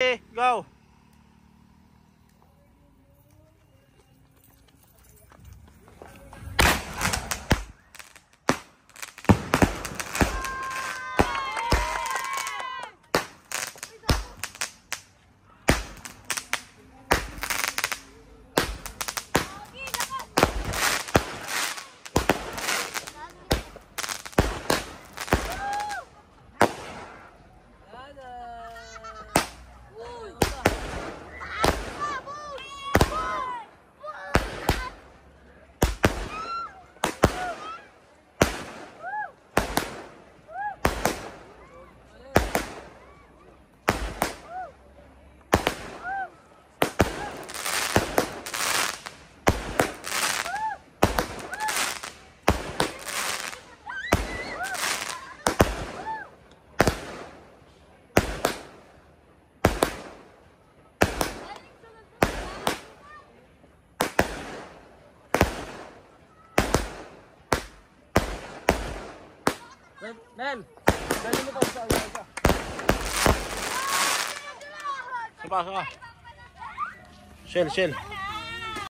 Go! Nel, dali mo to sa isa. Sapa. Shell, shell.